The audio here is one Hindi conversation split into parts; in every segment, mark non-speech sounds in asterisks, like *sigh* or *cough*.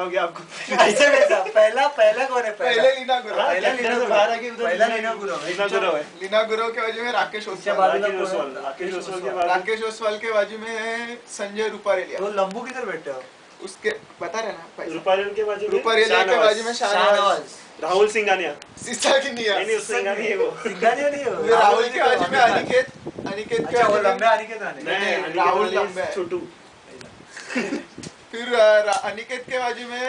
हो गया आपको? ऐसे वैसा पहला पहला कौन है पहले? पहला लीना गुरव हाँ, पहला लीना से बाहर उधर पहला लीना गुरव लीना गुरव है। लीना गुरव के बाजू में राकेश ओसवाल। राकेश ओसवाल राकेश ओसवाल के बाद। राकेश ओसवाल के बाजू में है संजय रूपारेलिया। तो लंबू किधर बैठे हो? उसके बता रहे ना रूपारेल के बाजू में? रूपारेलिया के बाजू में शाहनवाज। राहुल सिंघानिया। सीसा की नहीं नहीं नहीं है सिंघानिया है वो। *laughs* सिंघानिया नहीं हो राहुल के बाजू में अनिकेत अनिकेत के अच्छा बाजू में- लंबे आने के तो आने नहीं, अनिकेत राहुल लंबे। छोटू। फिर अनिकेत के बाजू में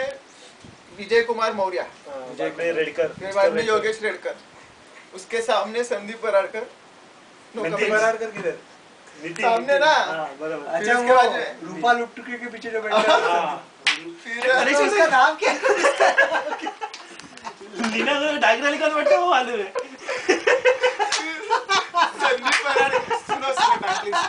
विजय कुमार मौर्य। रेडकर। फिर बाद में योगेश रेडकर। उसके सामने संदीप बराड़कर। No Nitin comments. बरार कर किधर सामने ना। हाँ, बराबर। अच्छा वो रूपा लुपटुके के पीछे जो बैठा हाँ। फिर अरे अरे उसका नाम क्या? लीना को डायग्रा लिखा बैठा वो मालूम है संदीप बराड़कर सुनो सुनो please.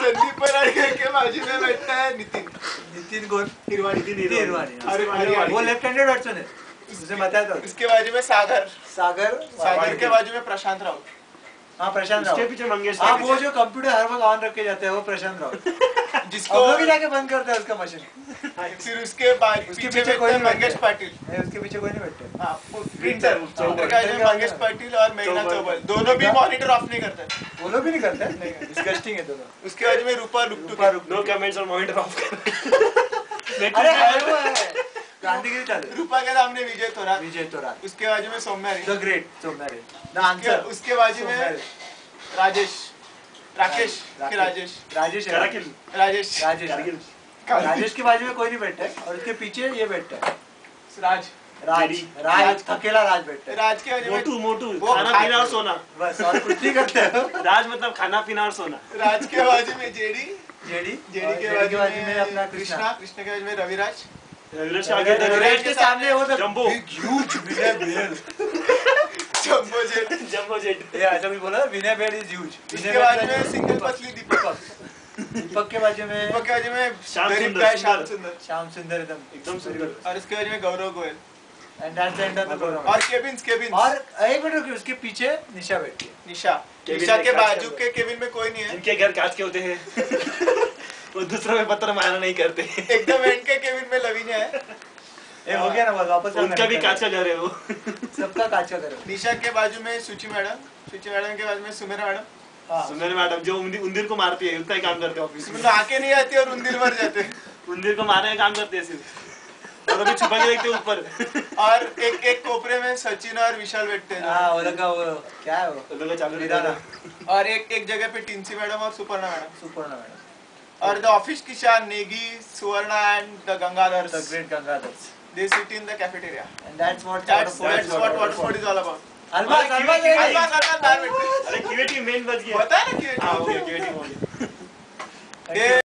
संदीप बराड़कर के बाजू में बैठता है नितिन. नितिन कौन हिरवानी नितिन हिरवानी हिरवानी अरे, अरे, हाँ। वो लेफ़्ट हैंडेड बैट्समैन है उसे बताया था उसके बाजू में सागर. सागर? सागर के बाजू में प्रशांत राउत हाँ प्रशांत राउत पीछे मंगेश हाँ वो जो कंप्यूटर हर वक्त ऑन रखे के जाते हैं वो प्रशांत राउत *laughs* जिसको भी जाके बंद करता है उसका मशीन *laughs* फिर उसके बाद उसके पीछे पीछे कोई बैठता है नहीं मंगेश पाटिल। उसके पीछे कोई नहीं बैठते। हाँ प्रिंटर चौबल। का है? मंगेश पाटिल और मेघना चौबल। दोनों भी मॉनिटर ऑफ़ नहीं करते। वो लोग भी नहीं करते? डिस्गस्टिंग है दोनों। उसके बाजू में रूपा रूपा नो कमेंट्स और मॉनिटर ऑफ़ कर *laughs* अरे है गांधीगिरी चालू। रूपा के सामने विजय तोरा विजय तोरात उसके बाजू में Saumya the great Somnare the उसके- आंसर उसके बाजू में राजेश। राकेश के राजेश। राजेश। राजेश राजेश कारगिल राजेश के बाजू में कोई नहीं बैठा है और उसके पीछे ये बैठा है। राज। राज। राज। अकेला राज बैठा है। राज के बाजू मोटू मोटू वो खाना पीना और सोना। बस और कुछ नहीं करते हो। राज मतलब खाना पीना और सोना। राज के बाजू में जेडी। जेडी? जेडी के बाजू में अपना में कृष्णा। कृष्णा। कृष्णा के बाजू में रविराज। रविराज के आगे रविराज के सामने वो jumbo. Huge Vinay Bel jumbo jet jumbo jet ये ऐसा कुछ बोला विनय बेल इज़ ह्यूज में सिंगल पतली दीपक। दीपक के बाजू में दीपक के बाजू में श्याम गरीब सुंदर, श्याम सुंदर। श्याम सुंदर एकदम एकदम सुंदर। और उसके बाजू में Gaurav Goyal. And that's and program और केविन केविन और एक मिनट रुकिए उसके पीछे निशा बैठी है। निशा। निशा के बाजू के केविन में कोई नहीं है। जिनके घर कांच के होते हैं। *laughs* वो दूसरों में पत्थर मारना नहीं करते। एकदम एंड के केविन में लवीनिया है। ये हो गया ना बस वापस उनका भी कांच का घर है वो। सबका कांच का करो निशा के बाजू में सुची मैडम सुची मैडम के बाजू में सुमेरा मैडम। हाँ सुंदर मैडम जो उंदीर उंदीर को मारती है उतना ही काम करते ऑफ़िस में। आके नहीं आती और उंदीर मर जाते हैं। उंदीर को मारने का काम करते हैं सिर्फ़। और अभी छुपा के देखते ऊपर। और एक एक कोपरे में सचिन और विशाल बैठते हैं। हाँ वो लगा वो क्या है वो? लोग चालू रहता और एक एक जगह पे टिंसी मैडम और सुपर्णा मैडम। सुपर्णा मैडम। और द ऑफ़िस की शान Negi Suvarna and the Gangadhar the great Gangadhar they sit in the cafeteria and that's what that's that's what Waterford is all about Almas Almas Almas Almas बाहर बैठते अरे क्यूटी मेन बच गया। पता है ना क्यूटी हाँ हो गया क्यूएटी हो गया *laughs*